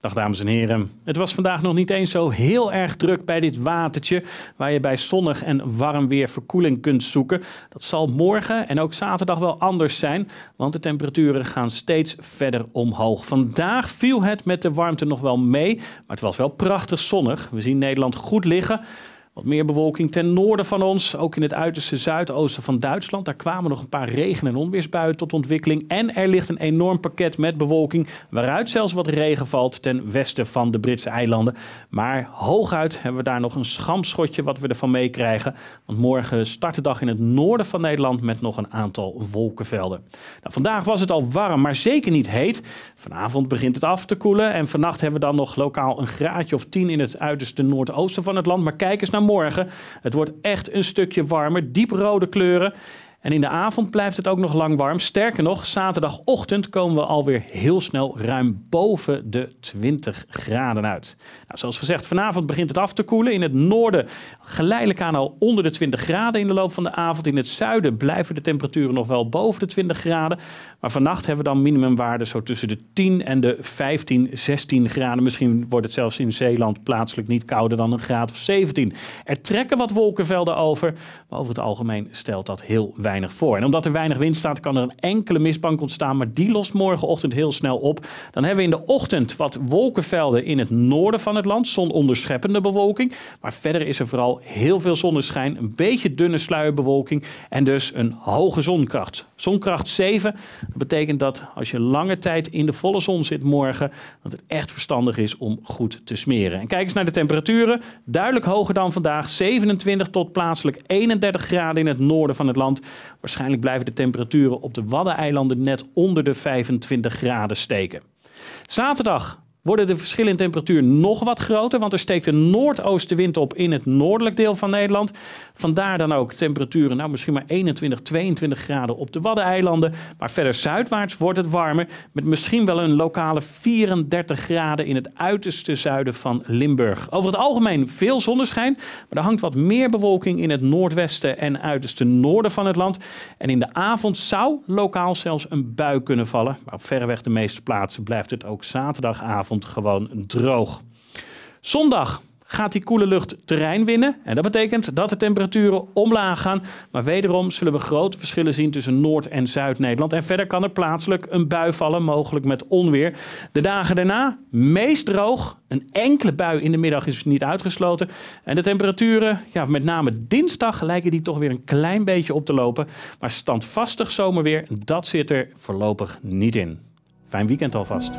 Dag dames en heren. Het was vandaag nog niet eens zo heel erg druk bij dit watertje, waar je bij zonnig en warm weer verkoeling kunt zoeken. Dat zal morgen en ook zaterdag wel anders zijn, want de temperaturen gaan steeds verder omhoog. Vandaag viel het met de warmte nog wel mee, maar het was wel prachtig zonnig. We zien Nederland goed liggen. Meer bewolking ten noorden van ons, ook in het uiterste zuidoosten van Duitsland. Daar kwamen nog een paar regen- en onweersbuien tot ontwikkeling. En er ligt een enorm pakket met bewolking, waaruit zelfs wat regen valt ten westen van de Britse eilanden. Maar hooguit hebben we daar nog een schamschotje wat we ervan meekrijgen. Want morgen start de dag in het noorden van Nederland met nog een aantal wolkenvelden. Nou, vandaag was het al warm, maar zeker niet heet. Vanavond begint het af te koelen en vannacht hebben we dan nog lokaal een graadje of 10 in het uiterste noordoosten van het land. Maar kijk eens naar. Het wordt echt een stukje warmer, dieprode kleuren. En in de avond blijft het ook nog lang warm. Sterker nog, zaterdagochtend komen we alweer heel snel ruim boven de 20 graden uit. Nou, zoals gezegd, vanavond begint het af te koelen. In het noorden geleidelijk aan al onder de 20 graden in de loop van de avond. In het zuiden blijven de temperaturen nog wel boven de 20 graden. Maar vannacht hebben we dan minimumwaarden zo tussen de 10 en de 15, 16 graden. Misschien wordt het zelfs in Zeeland plaatselijk niet kouder dan een graad of 17. Er trekken wat wolkenvelden over, maar over het algemeen stelt dat heel weinig voor. En omdat er weinig wind staat, kan er een enkele mistbank ontstaan, maar die lost morgenochtend heel snel op. Dan hebben we in de ochtend wat wolkenvelden in het noorden van het land, zononderscheppende bewolking. Maar verder is er vooral heel veel zonneschijn, een beetje dunne sluierbewolking en dus een hoge zonkracht. Zonkracht 7, dat betekent dat als je lange tijd in de volle zon zit morgen, dat het echt verstandig is om goed te smeren. En kijk eens naar de temperaturen, duidelijk hoger dan vandaag, 27 tot plaatselijk 31 graden in het noorden van het land. Waarschijnlijk blijven de temperaturen op de Waddeneilanden net onder de 25 graden steken. Zaterdag worden de verschillen in temperatuur nog wat groter, want er steekt een noordoostenwind op in het noordelijk deel van Nederland. Vandaar dan ook temperaturen, nou misschien maar 21, 22 graden op de Waddeneilanden. Maar verder zuidwaarts wordt het warmer, met misschien wel een lokale 34 graden in het uiterste zuiden van Limburg. Over het algemeen veel zonneschijn, maar er hangt wat meer bewolking in het noordwesten en uiterste noorden van het land. En in de avond zou lokaal zelfs een bui kunnen vallen, maar op verreweg de meeste plaatsen blijft het ook zaterdagavond gewoon droog. Zondag gaat die koele lucht terrein winnen. En dat betekent dat de temperaturen omlaag gaan. Maar wederom zullen we grote verschillen zien tussen Noord- en Zuid-Nederland. En verder kan er plaatselijk een bui vallen, mogelijk met onweer. De dagen daarna meest droog. Een enkele bui in de middag is niet uitgesloten. En de temperaturen, ja, met name dinsdag, lijken die toch weer een klein beetje op te lopen. Maar standvastig zomerweer, dat zit er voorlopig niet in. Fijn weekend alvast.